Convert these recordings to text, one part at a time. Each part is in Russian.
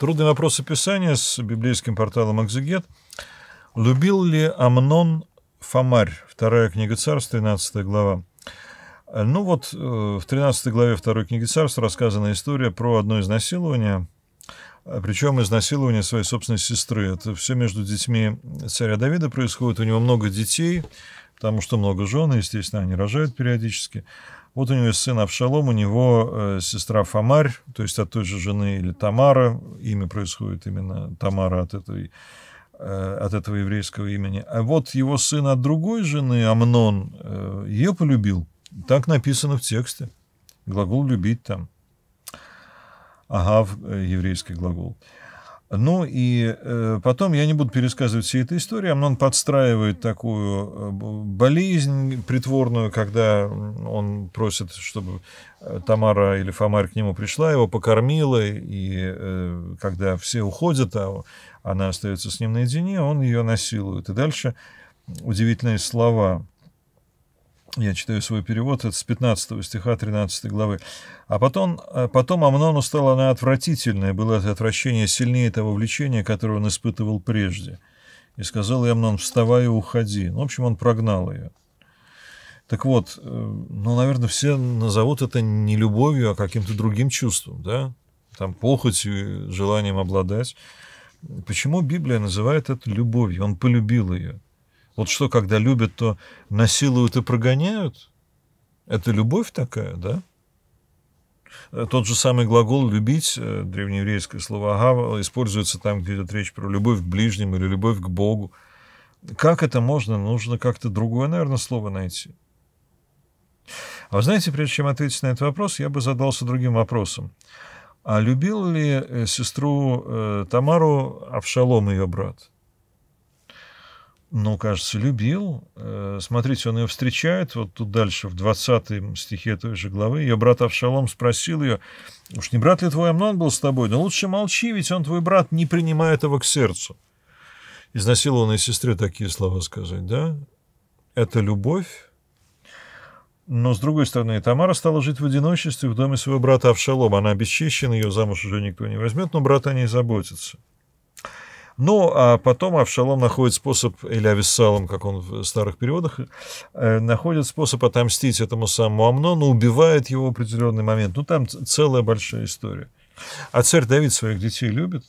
Трудный вопрос описания с библейским порталом «Экзегет». Любил ли Амнон Фомарь? Вторая книга царств, 13 глава. Ну вот, э, в 13 главе второй книги царств рассказана история про одно изнасилование, причем изнасилование своей собственной сестры. Это все между детьми царя Давида происходит. У него много детей, потому что много жен, естественно, они рожают периодически. Вот у него есть сын Авшалом, у него э, сестра Фомарь, то есть от той же жены или Тамара, имя происходит именно Тамара от этой э, от этого еврейского имени. А вот его сын от другой жены, Амнон, э, ее полюбил. Так написано в тексте. Глагол «любить» там. Агав, э, еврейский глагол. Ну и э, потом, я не буду пересказывать всей этой истории, Амнон подстраивает такую э, болезнь притворную, когда он просит, чтобы э, Тамара или Фомарь к нему пришла, его покормила, и э, когда все уходят, а она остается с ним наедине, он ее насилует. И дальше удивительные слова – я читаю свой перевод, это с 15 стиха 13 главы. А потом, а потом Амнону стало она отвратительная, было это отвращение сильнее того влечения, которое он испытывал прежде. И сказал ей Амнон, вставай и уходи. Ну, в общем, он прогнал ее. Так вот, э, ну, наверное, все назовут это не любовью, а каким-то другим чувством, да? Там похотью, желанием обладать. Почему Библия называет это любовью? Он полюбил ее. Вот что, когда любят, то насилуют и прогоняют? Это любовь такая, да? Тот же самый глагол «любить», э, древнееврейское слово «агава», используется там, где идет речь про любовь к ближнему или любовь к Богу. Как это можно? Нужно как-то другое, наверное, слово найти. А вы знаете, прежде чем ответить на этот вопрос, я бы задался другим вопросом. А любил ли э, сестру э, Тамару Авшалом, ее брат? Ну, кажется, любил. Э, смотрите, он ее встречает, вот тут дальше, в 20 стихе той же главы. Ее брат Авшалом спросил ее, уж не брат ли твой Амнон был с тобой? Да лучше молчи, ведь он твой брат, не принимает его к сердцу. Изнасилованной сестре такие слова сказать, да? Это любовь? Но, с другой стороны, Тамара стала жить в одиночестве в доме своего брата Авшалома. Она обесчищена, ее замуж уже никто не возьмет, но брат о ней заботится. Ну, а потом Авшалом находит способ, или Авессалом, как он в старых переводах, э, находит способ отомстить этому самому Амнону, убивает его в определенный момент. Ну, там целая большая история. А царь Давид своих детей любит.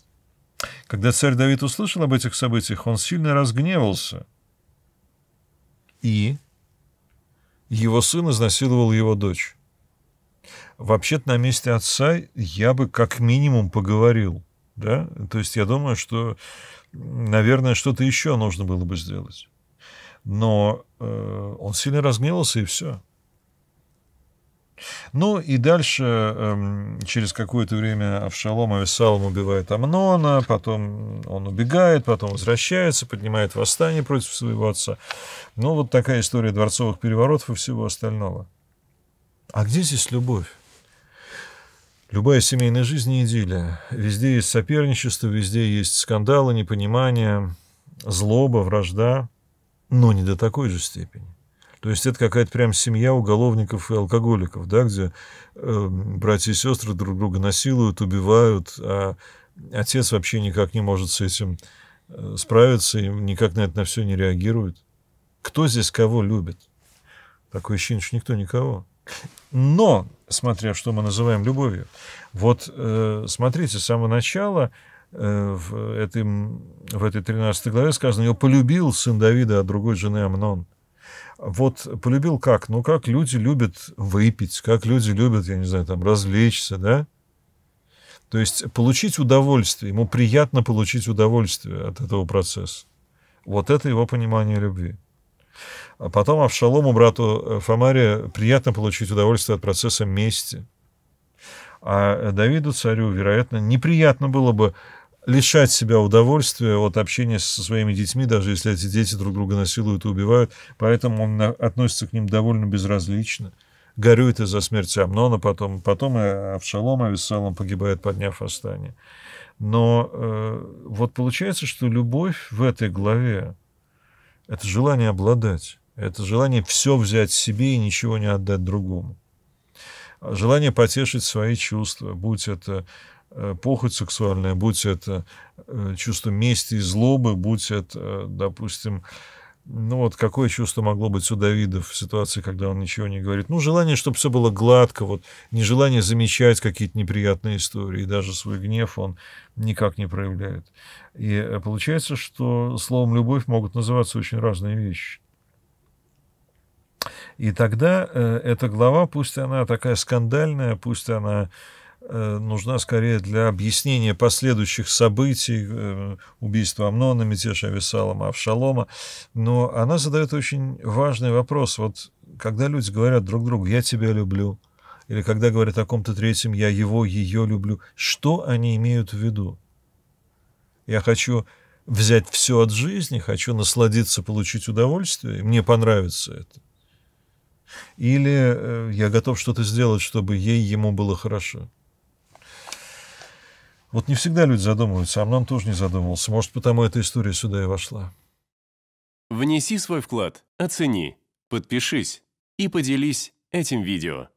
Когда царь Давид услышал об этих событиях, он сильно разгневался. И его сын изнасиловал его дочь. Вообще-то на месте отца я бы как минимум поговорил – да? То есть я думаю, что, наверное, что-то еще нужно было бы сделать. Но э, он сильно разгневался, и все. Ну и дальше, э, через какое-то время Авшалом Авесалом убивает Амнона, потом он убегает, потом возвращается, поднимает восстание против своего отца. Ну вот такая история дворцовых переворотов и всего остального. А где здесь любовь? Любая семейная жизнь не идиллия. Везде есть соперничество, везде есть скандалы, непонимание, злоба, вражда, но не до такой же степени. То есть это какая-то прям семья уголовников и алкоголиков, да, где э, братья и сестры друг друга насилуют, убивают, а отец вообще никак не может с этим э, справиться и никак на это на все не реагирует. Кто здесь кого любит? Такое ощущение, что никто никого. Но, смотря что мы называем любовью, вот э, смотрите, с самого начала э, в, этой, в этой 13 главе сказано, его полюбил сын Давида от другой жены Амнон. Вот полюбил как? Ну, как люди любят выпить, как люди любят, я не знаю, там, развлечься, да? То есть получить удовольствие, ему приятно получить удовольствие от этого процесса. Вот это его понимание любви. А потом Авшалому, брату э, Фомаре, приятно получить удовольствие от процесса мести. А Давиду, царю, вероятно, неприятно было бы лишать себя удовольствия от общения со своими детьми, даже если эти дети друг друга насилуют и убивают. Поэтому он относится к ним довольно безразлично. Горюет из-за смерти Амнона, потом, потом и Авшалом Авессалом погибает, подняв восстание. Но э, вот получается, что любовь в этой главе — это желание обладать. Это желание все взять себе и ничего не отдать другому. Желание потешить свои чувства, будь это э, похоть сексуальная, будь это э, чувство мести и злобы, будь это, допустим, ну вот какое чувство могло быть у Давида в ситуации, когда он ничего не говорит? Ну, желание, чтобы все было гладко, вот нежелание замечать какие-то неприятные истории, даже свой гнев он никак не проявляет. И э, получается, что словом «любовь» могут называться очень разные вещи. И тогда э, эта глава, пусть она такая скандальная, пусть она Э, нужна скорее для объяснения последующих событий, э, убийства Амнона, мятеж Авесалома, Авшалома. Но она задает очень важный вопрос. Вот когда люди говорят друг другу «я тебя люблю», или когда говорят о ком-то третьем «я его, ее люблю», что они имеют в виду? Я хочу взять все от жизни, хочу насладиться, получить удовольствие, мне понравится это. Или э, я готов что-то сделать, чтобы ей, ему было хорошо. Вот не всегда люди задумываются, а нам тоже не задумывался. Может, потому эта история сюда и вошла. Внеси свой вклад, оцени, подпишись и поделись этим видео.